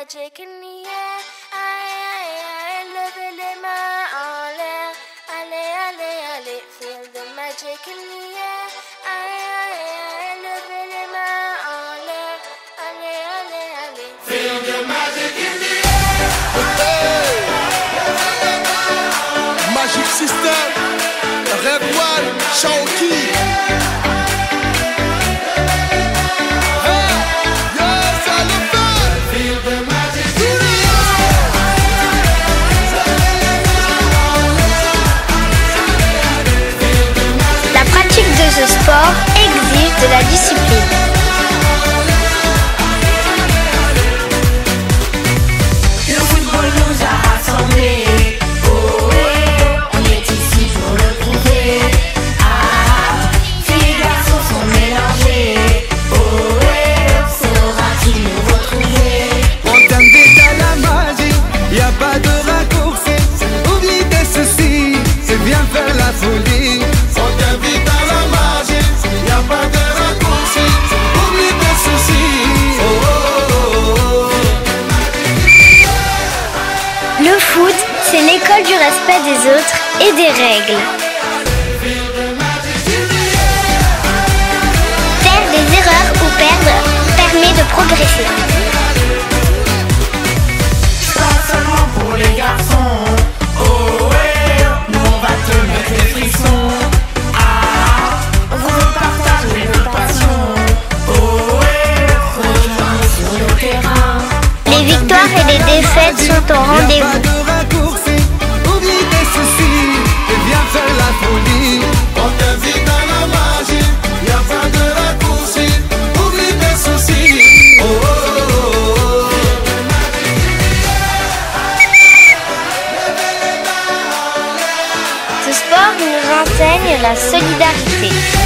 magic in the air. Aïe, aïe, aïe, levez les mains en l'air. Allez, allez, allez, feel the magic in the air. Aïe, aïe, aïe, levez les mains en l'air. Allez, allez, allez. Feel the magic de la discipline. Du respect des autres et des règles. Faire des erreurs ou perdre permet de progresser. Pas seulement pour les garçons. Oh, nous on va te mettre les frissons. Ah, on veut partager nos passions. Oh, sur le terrain. Les victoires et les défaites sont au rendez-vous. Le sport nous renseigne la solidarité.